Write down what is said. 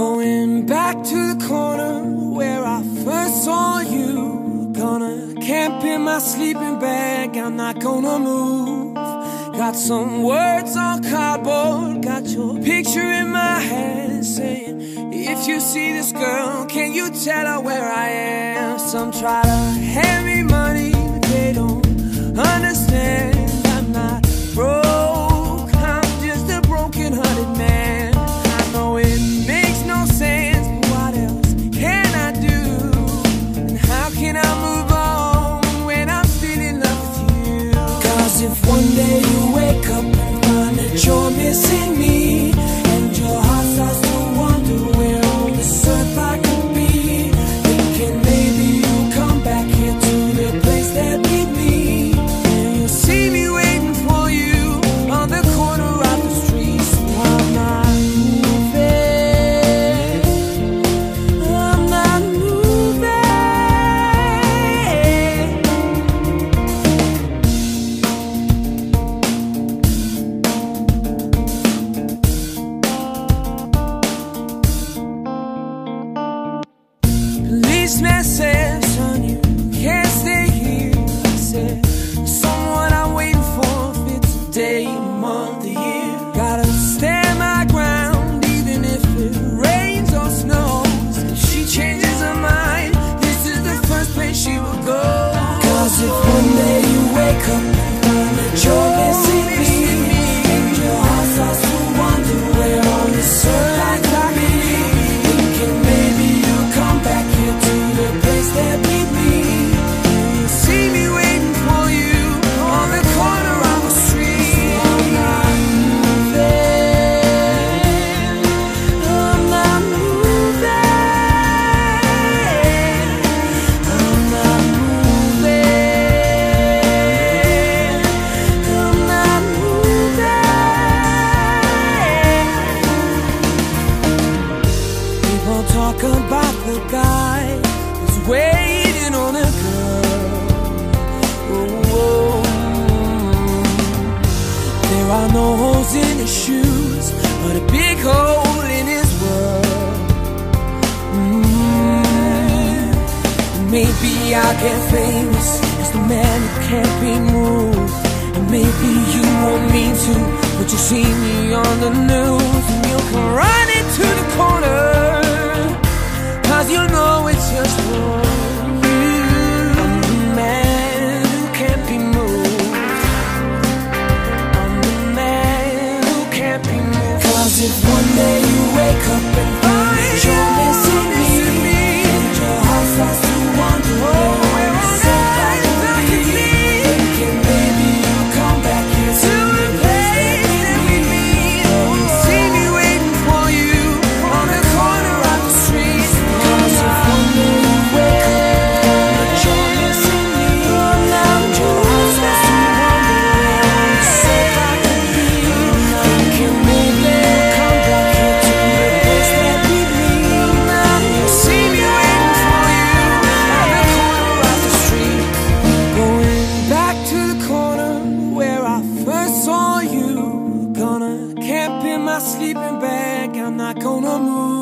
Going back to the corner where I first saw you. Gonna camp in my sleeping bag, I'm not gonna move. Got some words on cardboard, got your picture in my head, saying, If you see this girl, can you tell her where I am? Some try to Policeman talk about the guy who's waiting on a girl. Oh, There are no holes in his shoes, but a big hole in his world. Mm. Maybe I'll get famous as the man who can't be moved. And maybe you want me to, but you see me on the news and you'll come running to the corner. sleeping bag, I'm not gonna move.